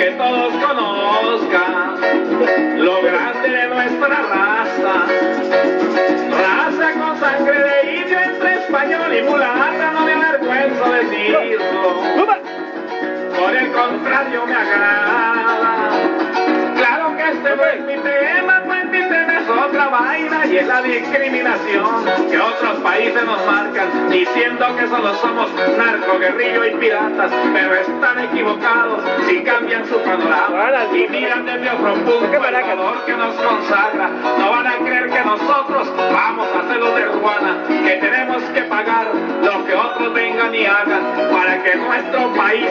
que todos conozcan lo grande de nuestra raza. Raza con sangre de indio entre español y mulata, no me avergüenzo decirlo. Por el contrario me agrada. Claro que este no es mi tema, pues mi tema es otra vaina y es la discriminación que otros países nos marcan diciendo que solo somos narco, guerrillo y piratas, pero están equivocados panorama y miran otro punto el valor que nos consagra. No van a creer que nosotros vamos a hacerlo de Ruana, que tenemos que pagar lo que otros vengan y hagan para que nuestro país